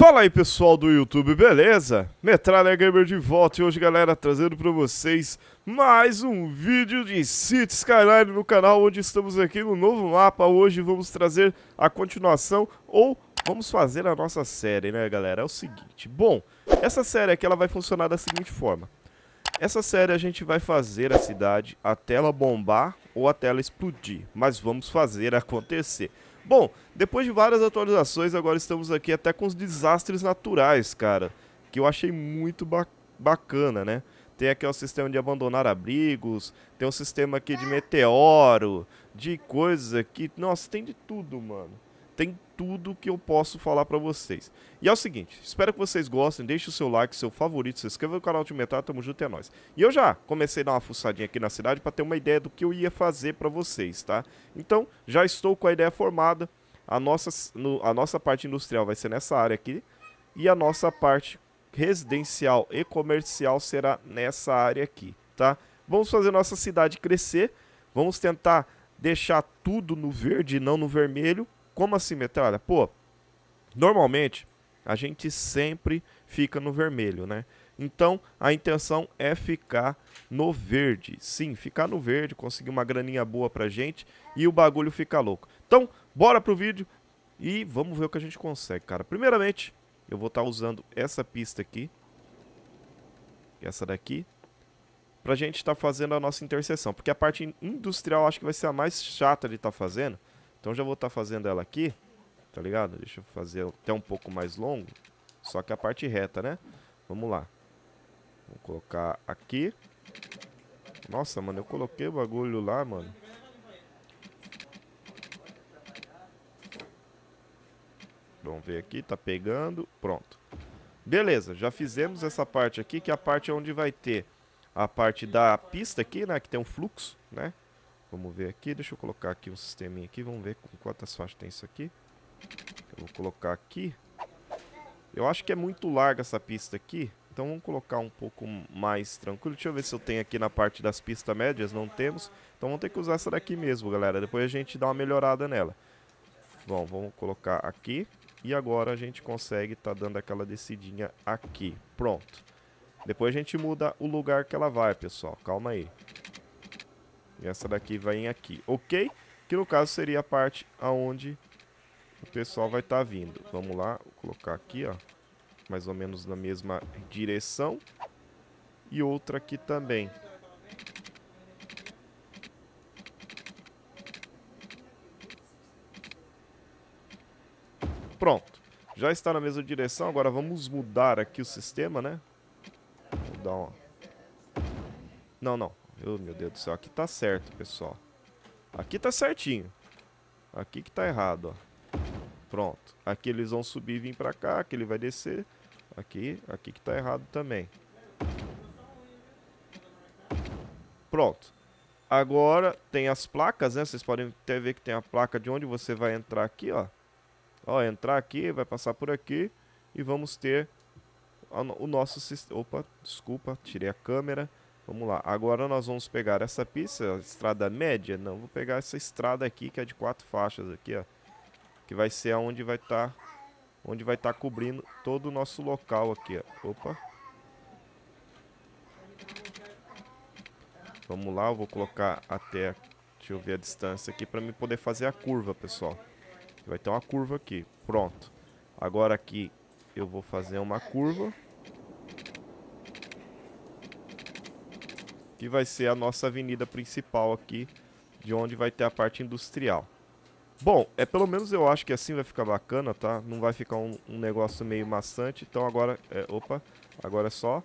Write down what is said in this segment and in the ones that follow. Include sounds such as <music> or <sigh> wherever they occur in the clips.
Fala aí pessoal do YouTube, beleza? Metralha Gamer de volta e hoje galera trazendo pra vocês mais um vídeo de City Skyline no canal onde estamos aqui no novo mapa. Hoje vamos trazer a continuação ou vamos fazer a nossa série né galera? É o seguinte, bom, essa série aqui ela vai funcionar da seguinte forma. Essa série a gente vai fazer a cidade até ela bombar ou até ela explodir Mas vamos fazer acontecer Bom, depois de várias atualizações, agora estamos aqui até com os desastres naturais, cara. Que eu achei muito ba bacana, né? Tem aqui o sistema de abandonar abrigos, tem um sistema aqui de meteoro, de coisas aqui. Nossa, tem de tudo, mano. Tem tudo que eu posso falar pra vocês. E é o seguinte, espero que vocês gostem, deixe o seu like, seu favorito, se inscreva no canal de Metal, tamo junto, é nóis. E eu já comecei a dar uma fuçadinha aqui na cidade pra ter uma ideia do que eu ia fazer pra vocês, tá? Então, já estou com a ideia formada, a nossa, no, a nossa parte industrial vai ser nessa área aqui, e a nossa parte residencial e comercial será nessa área aqui, tá? Vamos fazer nossa cidade crescer, vamos tentar deixar tudo no verde e não no vermelho, como assim, metralha? Pô, normalmente a gente sempre fica no vermelho, né? Então a intenção é ficar no verde. Sim, ficar no verde, conseguir uma graninha boa pra gente e o bagulho ficar louco. Então, bora pro vídeo e vamos ver o que a gente consegue, cara. Primeiramente, eu vou estar tá usando essa pista aqui. Essa daqui. Pra gente estar tá fazendo a nossa interseção. Porque a parte industrial acho que vai ser a mais chata de estar tá fazendo. Então já vou estar tá fazendo ela aqui, tá ligado? Deixa eu fazer até um pouco mais longo, só que a parte reta, né? Vamos lá. Vou colocar aqui. Nossa, mano, eu coloquei o bagulho lá, mano. Vamos ver aqui, tá pegando, pronto. Beleza, já fizemos essa parte aqui, que é a parte onde vai ter a parte da pista aqui, né, que tem um fluxo, né? Vamos ver aqui, deixa eu colocar aqui um sisteminha aqui, vamos ver quantas faixas tem isso aqui. Eu vou colocar aqui. Eu acho que é muito larga essa pista aqui, então vamos colocar um pouco mais tranquilo. Deixa eu ver se eu tenho aqui na parte das pistas médias, não temos. Então vamos ter que usar essa daqui mesmo, galera. Depois a gente dá uma melhorada nela. Bom, vamos colocar aqui. E agora a gente consegue tá dando aquela descidinha aqui. Pronto. Depois a gente muda o lugar que ela vai, pessoal. Calma aí. E essa daqui vai em aqui, ok? Que no caso seria a parte aonde o pessoal vai estar tá vindo. Vamos lá, vou colocar aqui, ó. Mais ou menos na mesma direção. E outra aqui também. Pronto. Já está na mesma direção. Agora vamos mudar aqui o sistema, né? Vou dar uma... Não, não. Oh, meu Deus do céu, aqui tá certo, pessoal. Aqui tá certinho. Aqui que tá errado, ó. Pronto. Aqui eles vão subir e vir pra cá, aqui ele vai descer. Aqui, aqui que tá errado também. Pronto. Agora tem as placas, né? Vocês podem até ver que tem a placa de onde você vai entrar aqui, ó. Ó, entrar aqui, vai passar por aqui. E vamos ter o nosso sistema. Opa, desculpa, tirei a câmera. Vamos lá, agora nós vamos pegar essa pista, estrada média, não, vou pegar essa estrada aqui que é de quatro faixas aqui, ó. Que vai ser aonde vai estar, tá, onde vai estar tá cobrindo todo o nosso local aqui, ó. Opa. Vamos lá, eu vou colocar até, deixa eu ver a distância aqui para me poder fazer a curva, pessoal. Vai ter uma curva aqui, pronto. Agora aqui eu vou fazer uma curva. Que vai ser a nossa avenida principal aqui, de onde vai ter a parte industrial. Bom, é pelo menos eu acho que assim vai ficar bacana, tá? Não vai ficar um, um negócio meio maçante, então agora, é, opa, agora é só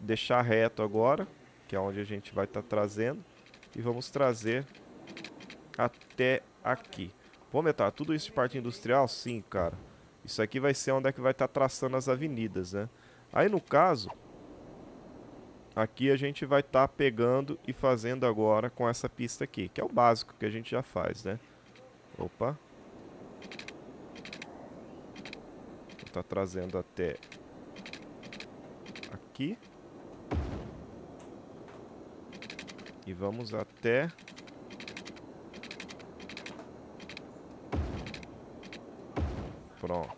deixar reto agora, que é onde a gente vai estar tá trazendo, e vamos trazer até aqui. Pô, Metal, tudo isso de parte industrial? Sim, cara. Isso aqui vai ser onde é que vai estar tá traçando as avenidas, né? Aí no caso, Aqui a gente vai estar tá pegando e fazendo agora com essa pista aqui, que é o básico que a gente já faz, né? Opa. Tá trazendo até aqui. E vamos até Pronto.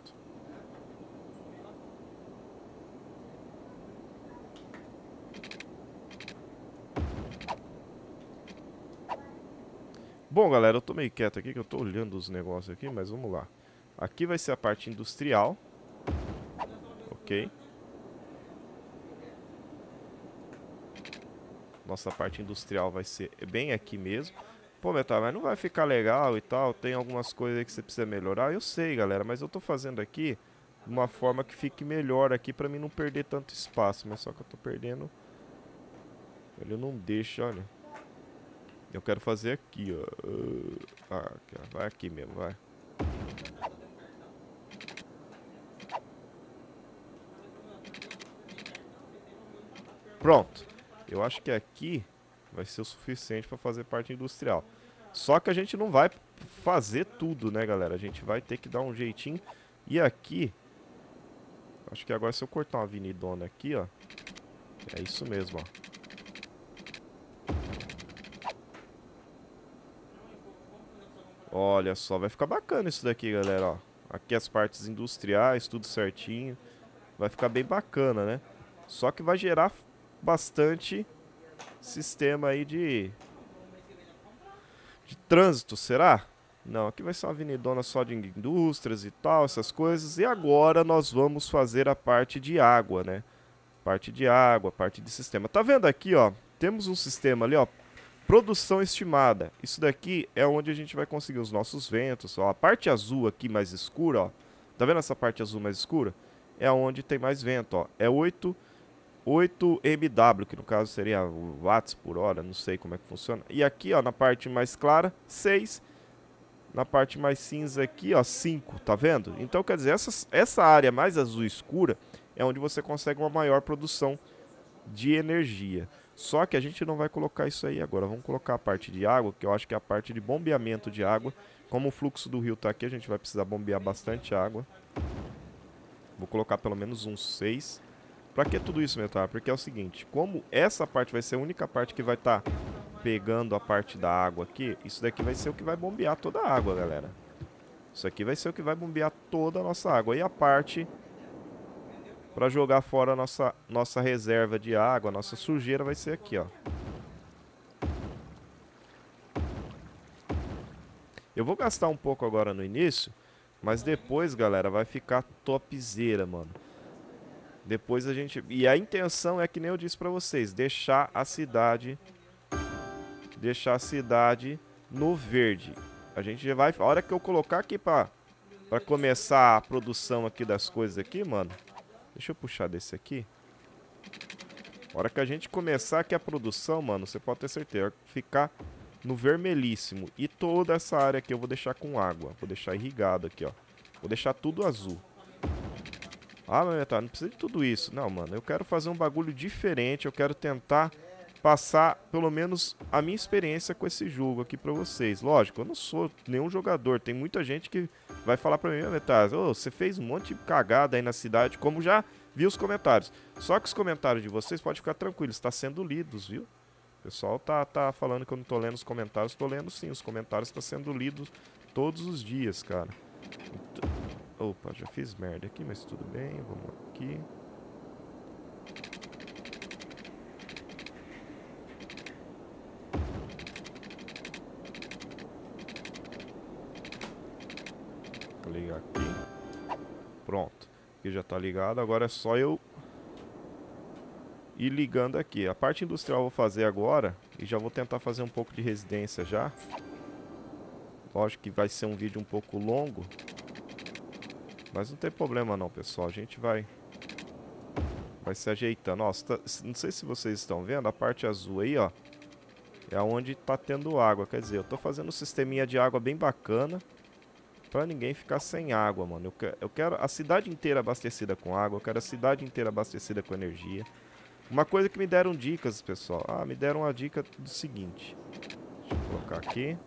Bom, galera, eu tô meio quieto aqui, que eu tô olhando os negócios aqui, mas vamos lá. Aqui vai ser a parte industrial. Ok. Nossa parte industrial vai ser bem aqui mesmo. Pô, Metal, mas não vai ficar legal e tal, tem algumas coisas aí que você precisa melhorar. Eu sei, galera, mas eu tô fazendo aqui de uma forma que fique melhor aqui pra mim não perder tanto espaço. Mas só que eu tô perdendo... Ele não deixa, olha. Eu quero fazer aqui, ó. Ah. Vai aqui mesmo, vai. Pronto. Eu acho que aqui vai ser o suficiente para fazer parte industrial. Só que a gente não vai fazer tudo, né, galera? A gente vai ter que dar um jeitinho. E aqui... Acho que agora se eu cortar uma avenidona aqui, ó... É isso mesmo, ó. Olha só, vai ficar bacana isso daqui, galera, ó. Aqui as partes industriais, tudo certinho. Vai ficar bem bacana, né? Só que vai gerar bastante sistema aí de... De trânsito, será? Não, aqui vai ser uma avenidona só de indústrias e tal, essas coisas. E agora nós vamos fazer a parte de água, né? Parte de água, parte de sistema. Tá vendo aqui, ó? Temos um sistema ali, ó, Produção estimada. Isso daqui é onde a gente vai conseguir os nossos ventos. Ó. A parte azul aqui mais escura, ó. Tá vendo essa parte azul mais escura? É onde tem mais vento, ó. É 8, 8 MW, que no caso seria watts por hora, não sei como é que funciona. E aqui, ó, na parte mais clara, 6. Na parte mais cinza aqui, ó, 5, tá vendo? Então, quer dizer, essa, essa área mais azul escura é onde você consegue uma maior produção de energia. Só que a gente não vai colocar isso aí agora. Vamos colocar a parte de água, que eu acho que é a parte de bombeamento de água. Como o fluxo do rio está aqui, a gente vai precisar bombear bastante água. Vou colocar pelo menos uns 6. Pra que tudo isso, Metal? Porque é o seguinte, como essa parte vai ser a única parte que vai estar tá pegando a parte da água aqui, isso daqui vai ser o que vai bombear toda a água, galera. Isso aqui vai ser o que vai bombear toda a nossa água. E a parte para jogar fora a nossa, nossa reserva de água, a nossa sujeira vai ser aqui, ó. Eu vou gastar um pouco agora no início, mas depois, galera, vai ficar topzera, mano. Depois a gente... E a intenção é que nem eu disse pra vocês, deixar a cidade... Deixar a cidade no verde. A gente já vai... A hora que eu colocar aqui pra, pra começar a produção aqui das coisas aqui, mano... Deixa eu puxar desse aqui. A hora que a gente começar aqui a produção, mano, você pode ter certeza, ficar no vermelhíssimo. E toda essa área aqui eu vou deixar com água. Vou deixar irrigado aqui, ó. Vou deixar tudo azul. Ah, mas tá, não precisa de tudo isso. Não, mano, eu quero fazer um bagulho diferente. Eu quero tentar passar, pelo menos, a minha experiência com esse jogo aqui pra vocês. Lógico, eu não sou nenhum jogador. Tem muita gente que vai falar pra mim, Metas, oh, você fez um monte de cagada aí na cidade, como já vi os comentários. Só que os comentários de vocês podem ficar tranquilos, está sendo lidos, viu? O pessoal tá, tá falando que eu não tô lendo os comentários, tô lendo sim, os comentários estão sendo lidos todos os dias, cara. Então... Opa, já fiz merda aqui, mas tudo bem, vamos aqui. ligar aqui. Aqui já está ligado. Agora é só eu ir ligando aqui. A parte industrial eu vou fazer agora. E já vou tentar fazer um pouco de residência já. Lógico que vai ser um vídeo um pouco longo. Mas não tem problema não, pessoal. A gente vai... Vai se ajeitando. Nossa, tá, não sei se vocês estão vendo. A parte azul aí, ó. É onde tá tendo água. Quer dizer, eu tô fazendo um sisteminha de água bem bacana pra ninguém ficar sem água, mano. Eu, que, eu quero a cidade inteira abastecida com água, eu quero a cidade inteira abastecida com energia. Uma coisa que me deram dicas, pessoal. Ah, me deram uma dica do seguinte. Deixa eu colocar aqui.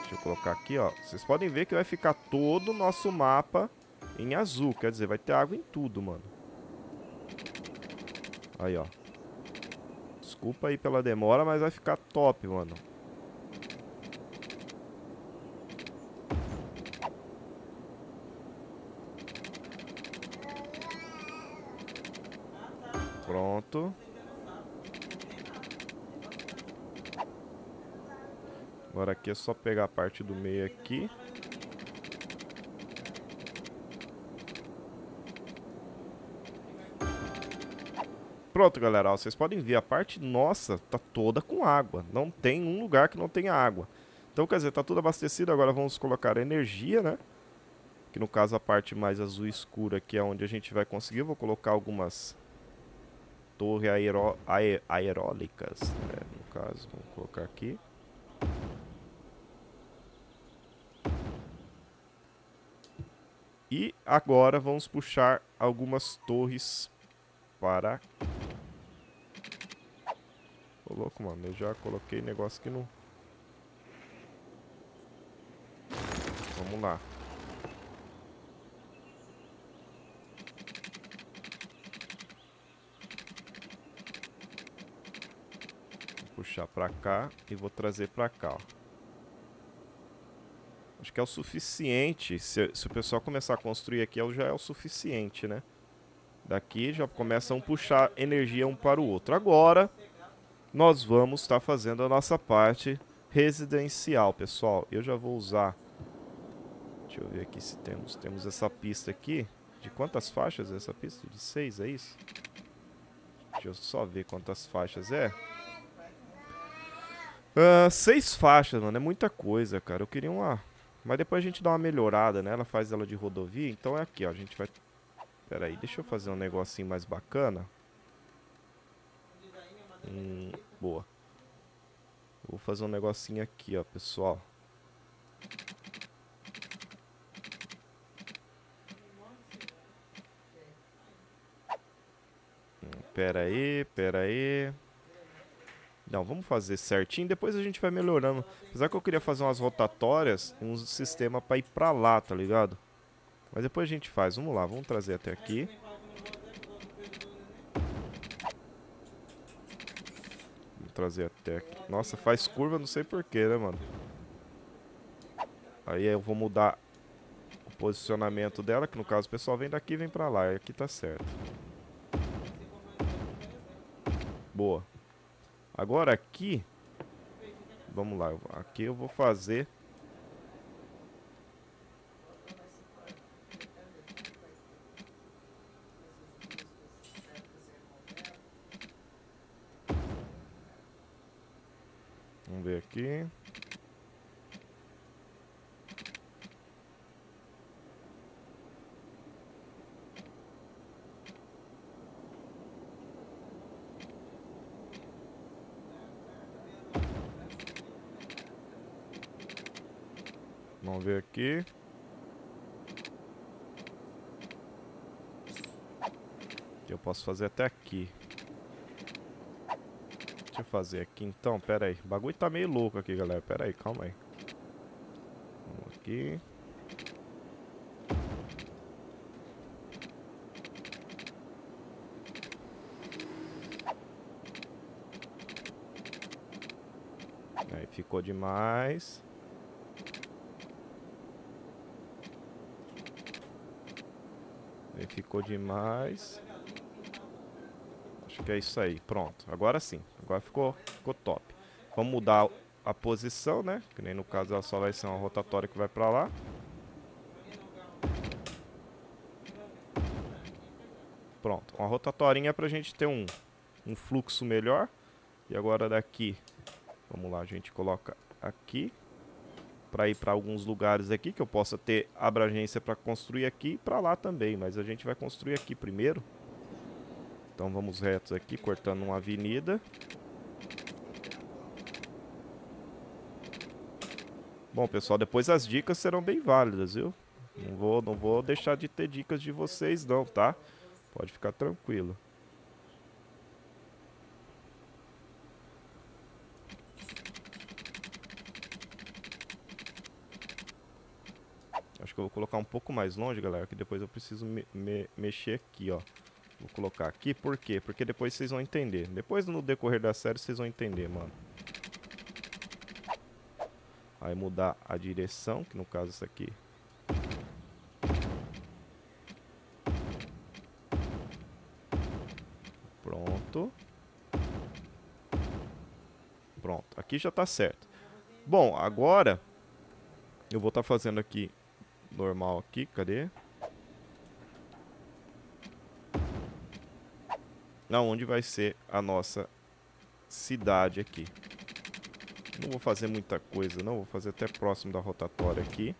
Deixa eu colocar aqui, ó. Vocês podem ver que vai ficar todo o nosso mapa em azul. Quer dizer, vai ter água em tudo, mano. Aí, ó. Desculpa aí pela demora, mas vai ficar top, mano. Pronto. Agora aqui é só pegar a parte do meio aqui. Pronto, galera. Ó, vocês podem ver, a parte nossa tá toda com água. Não tem um lugar que não tenha água. Então, quer dizer, tá tudo abastecido. Agora vamos colocar energia, né? Que no caso a parte mais azul escura aqui é onde a gente vai conseguir. vou colocar algumas torres aeró aerólicas, né? No caso, vamos colocar aqui. E agora vamos puxar algumas torres para... Ô louco, mano, eu já coloquei negócio que não... Vamos lá. Vou puxar pra cá e vou trazer pra cá, ó. Que é o suficiente. Se, se o pessoal começar a construir aqui, já é o suficiente, né? Daqui já começam a puxar energia um para o outro. Agora, nós vamos estar tá fazendo a nossa parte residencial, pessoal. Eu já vou usar... Deixa eu ver aqui se temos... Temos essa pista aqui. De quantas faixas é essa pista? De seis, é isso? Deixa eu só ver quantas faixas é. Uh, seis faixas, mano. É muita coisa, cara. Eu queria uma mas depois a gente dá uma melhorada, né? Ela faz ela de rodovia, então é aqui, ó. A gente vai... Pera aí, deixa eu fazer um negocinho mais bacana. Hum, boa. Vou fazer um negocinho aqui, ó, pessoal. Hum, pera aí, pera aí. Não, vamos fazer certinho, depois a gente vai melhorando. Apesar que eu queria fazer umas rotatórias e um sistema pra ir pra lá, tá ligado? Mas depois a gente faz. Vamos lá, vamos trazer até aqui. Vamos trazer até aqui. Nossa, faz curva, não sei porquê, né, mano? Aí eu vou mudar o posicionamento dela, que no caso o pessoal vem daqui e vem pra lá. E aqui tá certo. Boa. Agora aqui, vamos lá, aqui eu vou fazer Vamos ver aqui. Ver aqui. Eu posso fazer até aqui. Deixa eu fazer aqui então, pera aí. O bagulho tá meio louco aqui, galera. Pera aí, calma aí. Vamos aqui. Aí ficou demais. Ficou demais. Acho que é isso aí. Pronto. Agora sim. Agora ficou, ficou top. Vamos mudar a posição, né? Que nem no caso ela só vai ser uma rotatória que vai pra lá. Pronto. Uma rotatória pra gente ter um, um fluxo melhor. E agora daqui, vamos lá, a gente coloca aqui para ir para alguns lugares aqui que eu possa ter abrangência para construir aqui e para lá também, mas a gente vai construir aqui primeiro. Então vamos retos aqui, cortando uma avenida. Bom, pessoal, depois as dicas serão bem válidas, viu? Não vou, não vou deixar de ter dicas de vocês não, tá? Pode ficar tranquilo. Acho que eu vou colocar um pouco mais longe, galera, que depois eu preciso me, me, mexer aqui, ó. Vou colocar aqui, por quê? Porque depois vocês vão entender. Depois, no decorrer da série, vocês vão entender, mano. Aí mudar a direção, que no caso isso aqui. Pronto. Pronto, aqui já tá certo. Bom, agora eu vou estar tá fazendo aqui normal aqui, cadê? Na onde vai ser a nossa cidade aqui. Não vou fazer muita coisa não, vou fazer até próximo da rotatória aqui.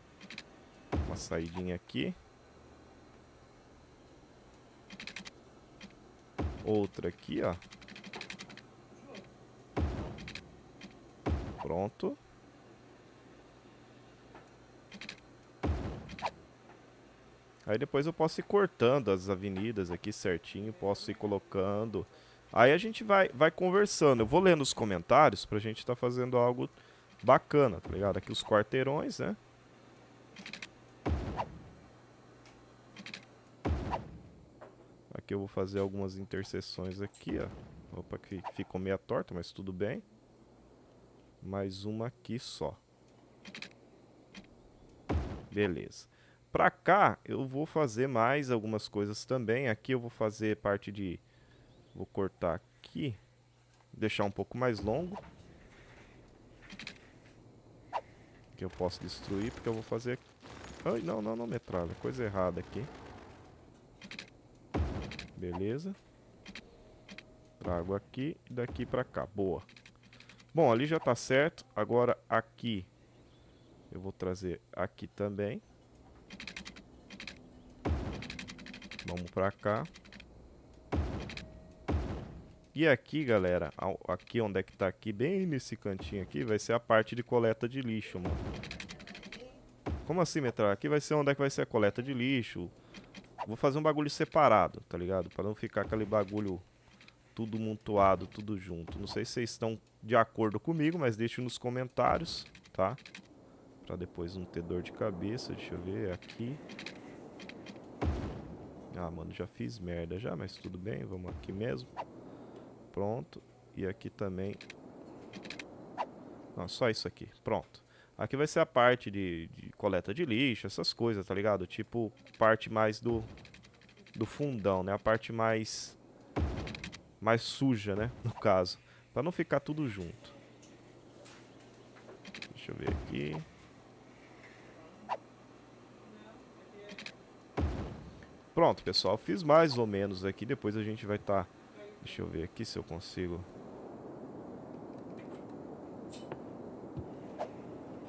Uma saidinha aqui. Outra aqui, ó. Pronto. Aí depois eu posso ir cortando as avenidas aqui certinho, posso ir colocando. Aí a gente vai, vai conversando. Eu vou lendo os comentários pra gente estar tá fazendo algo bacana, tá ligado? Aqui os quarteirões, né? Aqui eu vou fazer algumas interseções aqui, ó. Opa, que ficou meia torta, mas tudo bem. Mais uma aqui só. Beleza. Pra cá, eu vou fazer mais algumas coisas também. Aqui eu vou fazer parte de... Vou cortar aqui. Deixar um pouco mais longo. Que eu posso destruir, porque eu vou fazer... Ai, não, não, não, metralha. Coisa errada aqui. Beleza. Trago aqui e daqui pra cá. Boa. Bom, ali já tá certo. Agora aqui eu vou trazer aqui também. Vamos pra cá. E aqui, galera, aqui onde é que tá aqui, bem nesse cantinho aqui, vai ser a parte de coleta de lixo, mano. Como assim, Metral? Aqui vai ser onde é que vai ser a coleta de lixo. Vou fazer um bagulho separado, tá ligado? Pra não ficar aquele bagulho tudo montuado, tudo junto. Não sei se vocês estão de acordo comigo, mas deixe nos comentários, tá? Pra depois não ter dor de cabeça. Deixa eu ver aqui. Ah, mano, já fiz merda já, mas tudo bem. Vamos aqui mesmo. Pronto. E aqui também. Não, só isso aqui. Pronto. Aqui vai ser a parte de, de coleta de lixo, essas coisas, tá ligado? Tipo, parte mais do, do fundão, né? A parte mais mais suja, né? <laughs> No caso. Pra não ficar tudo junto. Deixa eu ver aqui. Pronto, pessoal. Fiz mais ou menos aqui. Depois a gente vai estar... Tá... Deixa eu ver aqui se eu consigo...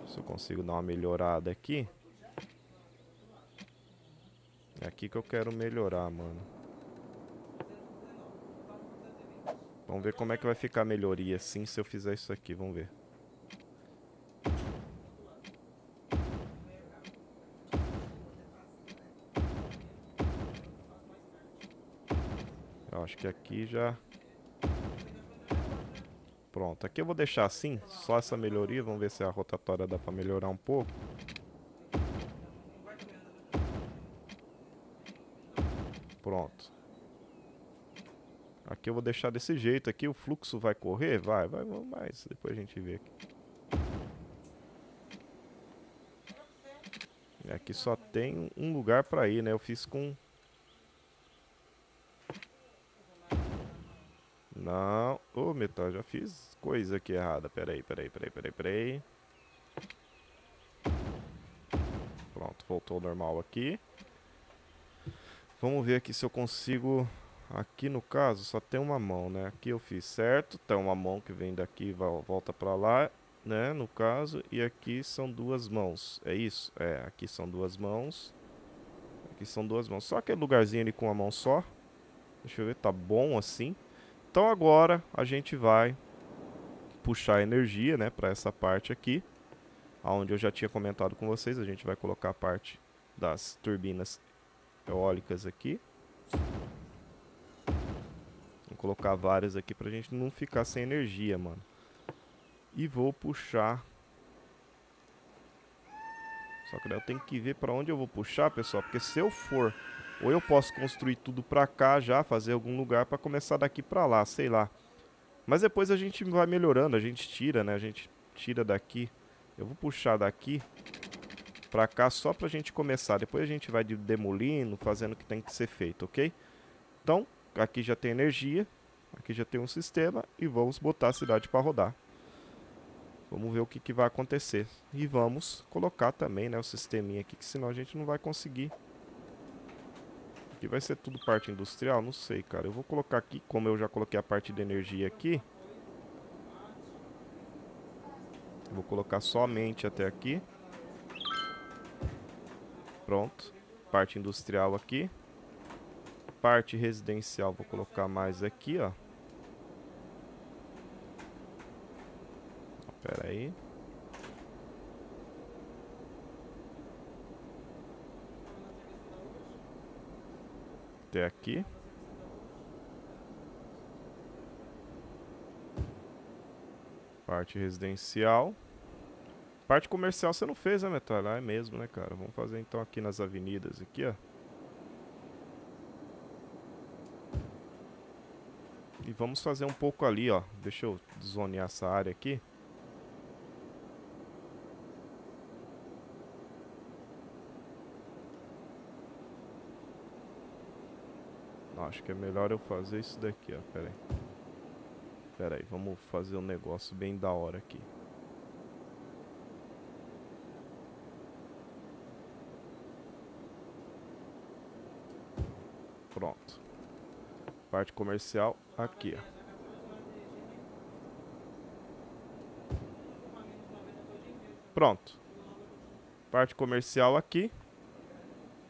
Se eu consigo dar uma melhorada aqui. É aqui que eu quero melhorar, mano. Vamos ver como é que vai ficar a melhoria assim se eu fizer isso aqui. Vamos ver. Que aqui já... Pronto, aqui eu vou deixar assim, só essa melhoria. Vamos ver se a rotatória dá pra melhorar um pouco. Pronto. Aqui eu vou deixar desse jeito aqui. O fluxo vai correr? Vai, vai, mas depois a gente vê aqui. E aqui só tem um lugar pra ir, né? Eu fiz com... Não. Ô, oh, metal, já fiz coisa aqui errada. Peraí, peraí, peraí, peraí, peraí. Pronto, voltou ao normal aqui. Vamos ver aqui se eu consigo Aqui no caso só tem uma mão, né? Aqui eu fiz certo, tem uma mão que vem daqui e volta pra lá, né? No caso, e aqui são duas mãos, é isso? É, aqui são duas mãos. Aqui são duas mãos, só aquele lugarzinho ali com uma mão só. Deixa eu ver, tá bom assim. Então agora a gente vai puxar energia, né? Pra essa parte aqui. Onde eu já tinha comentado com vocês, a gente vai colocar a parte das turbinas eólicas aqui. Vou colocar várias aqui pra gente não ficar sem energia, mano. E vou puxar. Só que daí eu tenho que ver pra onde eu vou puxar, pessoal. Porque se eu for... Ou eu posso construir tudo pra cá já, fazer algum lugar pra começar daqui pra lá, sei lá. Mas depois a gente vai melhorando, a gente tira, né? A gente tira daqui. Eu vou puxar daqui pra cá só pra gente começar. Depois a gente vai demolindo, fazendo o que tem que ser feito, ok? Então, aqui já tem energia, aqui já tem um sistema e vamos botar a cidade para rodar. Vamos ver o que, que vai acontecer. E vamos colocar também, né, o sisteminha aqui, que senão a gente não vai conseguir. Aqui vai ser tudo parte industrial? Não sei, cara. Eu vou colocar aqui, como eu já coloquei a parte de energia aqui. Vou colocar somente até aqui. Pronto. Parte industrial aqui. Parte residencial vou colocar mais aqui, ó. Pera aí. Até aqui. Parte residencial. Parte comercial você não fez, né, Metal? Ah, é mesmo, né, cara? Vamos fazer então aqui nas avenidas, aqui, ó. E vamos fazer um pouco ali, ó. Deixa eu zonear essa área aqui. Acho que é melhor eu fazer isso daqui, ó. Pera aí. Pera aí, vamos fazer um negócio bem da hora aqui. Pronto. Parte comercial aqui, ó. Pronto. Parte comercial aqui.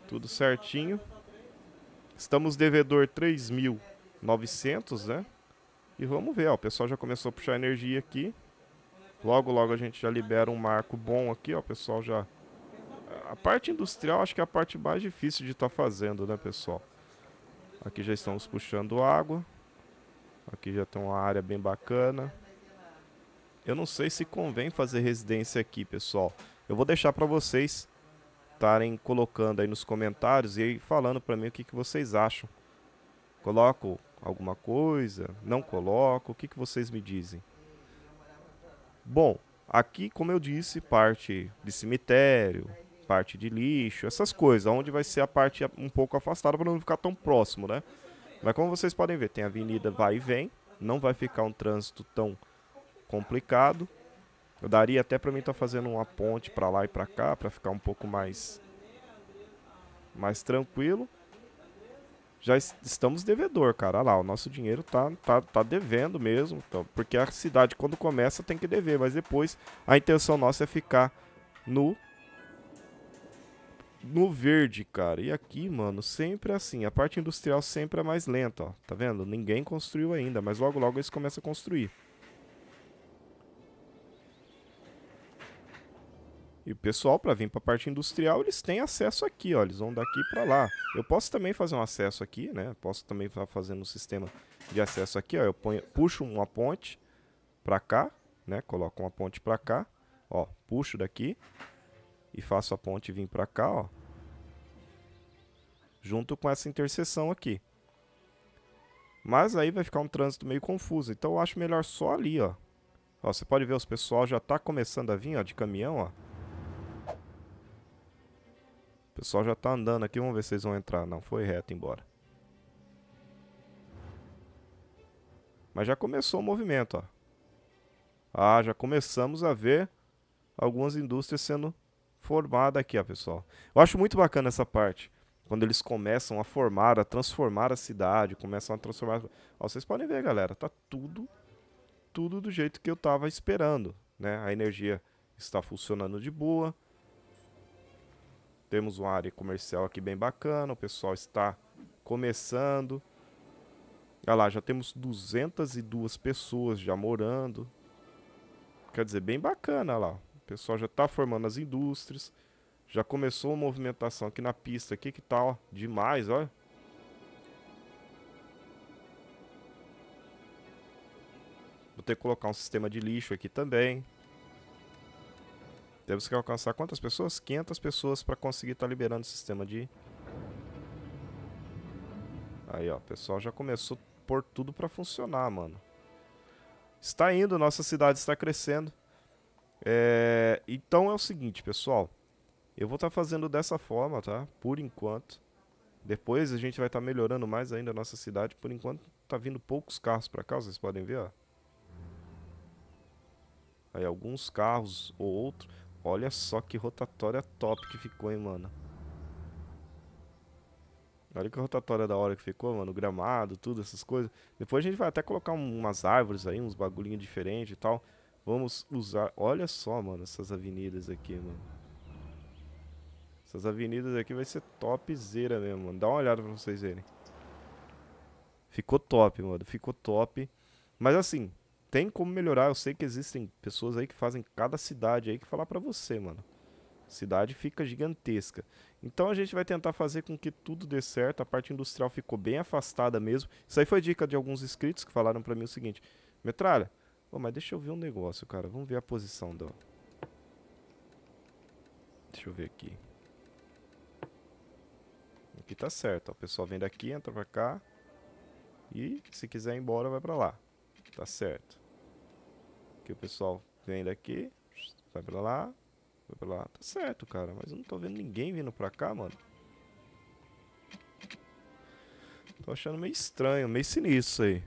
Tudo certinho. Estamos devedor 3.900, né? E vamos ver, ó, o pessoal já começou a puxar energia aqui. Logo, logo a gente já libera um marco bom aqui, ó, o pessoal já... A parte industrial acho que é a parte mais difícil de estar tá fazendo, né, pessoal? Aqui já estamos puxando água. Aqui já tem uma área bem bacana. Eu não sei se convém fazer residência aqui, pessoal. Eu vou deixar para vocês estarem colocando aí nos comentários e falando para mim o que, que vocês acham. Coloco alguma coisa? Não coloco? O que, que vocês me dizem? Bom, aqui, como eu disse, parte de cemitério, parte de lixo, essas coisas, onde vai ser a parte um pouco afastada para não ficar tão próximo, né? Mas como vocês podem ver, tem avenida vai e vem, não vai ficar um trânsito tão complicado. Eu daria até para mim estar tá fazendo uma ponte para lá e para cá, para ficar um pouco mais mais tranquilo. Já estamos devedor, cara. Olha lá, o nosso dinheiro tá, tá, tá devendo mesmo. Então, porque a cidade, quando começa, tem que dever. Mas depois, a intenção nossa é ficar no no verde, cara. E aqui, mano, sempre é assim. A parte industrial sempre é mais lenta, ó. Tá vendo? Ninguém construiu ainda, mas logo logo eles começam a construir. E o pessoal, para vir para a parte industrial, eles têm acesso aqui, ó. Eles vão daqui para lá. Eu posso também fazer um acesso aqui, né? Posso também estar fazendo um sistema de acesso aqui, ó. Eu ponho, puxo uma ponte para cá, né? Coloco uma ponte para cá, ó. Puxo daqui e faço a ponte vir para cá, ó. Junto com essa interseção aqui. Mas aí vai ficar um trânsito meio confuso. Então eu acho melhor só ali, ó. Ó, você pode ver, os pessoal já tá começando a vir, ó, de caminhão, ó. O pessoal já tá andando aqui, vamos ver se eles vão entrar. Não, foi reto embora. Mas já começou o movimento, ó. Ah, já começamos a ver algumas indústrias sendo formadas aqui, ó, pessoal. Eu acho muito bacana essa parte. Quando eles começam a formar, a transformar a cidade, começam a transformar... Ó, vocês podem ver, galera, tá tudo, tudo do jeito que eu tava esperando, né? A energia está funcionando de boa. Temos uma área comercial aqui bem bacana, o pessoal está começando. Olha lá, já temos 202 pessoas já morando. Quer dizer, bem bacana lá. O pessoal já está formando as indústrias. Já começou a movimentação aqui na pista aqui que tá, ó, demais, olha. Vou ter que colocar um sistema de lixo aqui também. Temos que alcançar quantas pessoas? 500 pessoas para conseguir estar tá liberando o sistema de... Aí, ó, o pessoal já começou a pôr tudo para funcionar, mano. Está indo, nossa cidade está crescendo. É... Então é o seguinte, pessoal. Eu vou estar tá fazendo dessa forma, tá? Por enquanto. Depois a gente vai estar tá melhorando mais ainda a nossa cidade. Por enquanto tá vindo poucos carros para cá, vocês podem ver, ó. Aí alguns carros ou outro. Olha só que rotatória top que ficou, hein, mano. Olha que rotatória da hora que ficou, mano. Gramado, tudo, essas coisas. Depois a gente vai até colocar umas árvores aí, uns bagulhinhos diferentes e tal. Vamos usar... Olha só, mano, essas avenidas aqui, mano. Essas avenidas aqui vai ser topzera mesmo, mano. Dá uma olhada pra vocês verem. Ficou top, mano. Ficou top. Mas assim, tem como melhorar. Eu sei que existem pessoas aí que fazem cada cidade aí que falar pra você, mano. cidade fica gigantesca. Então a gente vai tentar fazer com que tudo dê certo. A parte industrial ficou bem afastada mesmo. Isso aí foi dica de alguns inscritos que falaram pra mim o seguinte. Metralha, oh, mas deixa eu ver um negócio, cara. Vamos ver a posição do... Deixa eu ver aqui. Aqui tá certo, ó. O pessoal vem daqui, entra pra cá. E se quiser ir embora, vai pra lá. Tá certo. Aqui o pessoal vem daqui, vai pra lá, vai pra lá. Tá certo, cara, mas eu não tô vendo ninguém vindo pra cá, mano. Tô achando meio estranho, meio sinistro aí.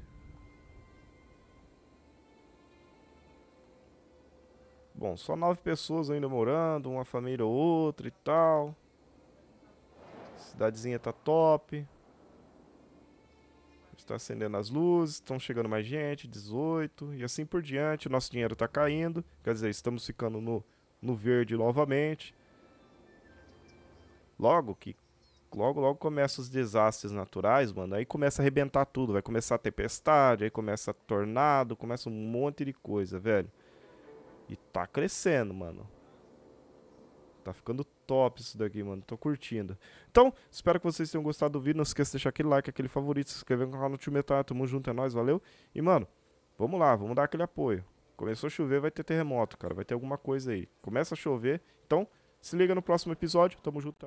Bom, só nove pessoas ainda morando, uma família ou outra e tal. Cidadezinha tá top. Está acendendo as luzes, estão chegando mais gente, 18 e assim por diante. O nosso dinheiro está caindo, quer dizer, estamos ficando no, no verde novamente. Logo que logo logo começam os desastres naturais, mano. Aí começa a arrebentar tudo, vai começar a tempestade, aí começa tornado, começa um monte de coisa, velho. E tá crescendo, mano. Tá ficando top isso daqui, mano. Tô curtindo. Então, espero que vocês tenham gostado do vídeo. Não esqueça de deixar aquele like, aquele favorito, se inscrever no canal do Tio Metal. Tamo junto, é nóis, valeu. E, mano, vamos lá, vamos dar aquele apoio. Começou a chover, vai ter terremoto, cara. Vai ter alguma coisa aí. Começa a chover. Então, se liga no próximo episódio. Tamo junto, é nóis.